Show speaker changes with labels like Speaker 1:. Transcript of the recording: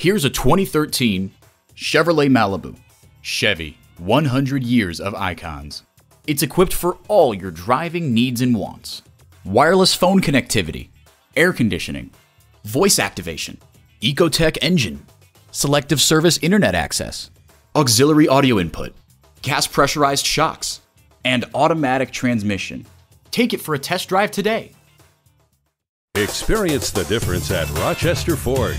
Speaker 1: Here's a 2013 Chevrolet Malibu. Chevy, 100 years of icons. It's equipped for all your driving needs and wants. Wireless phone connectivity, air conditioning, voice activation, Ecotec engine, selective service internet access, auxiliary audio input, gas pressurized shocks, and automatic transmission. Take it for a test drive today.
Speaker 2: Experience the difference at Rochester Ford.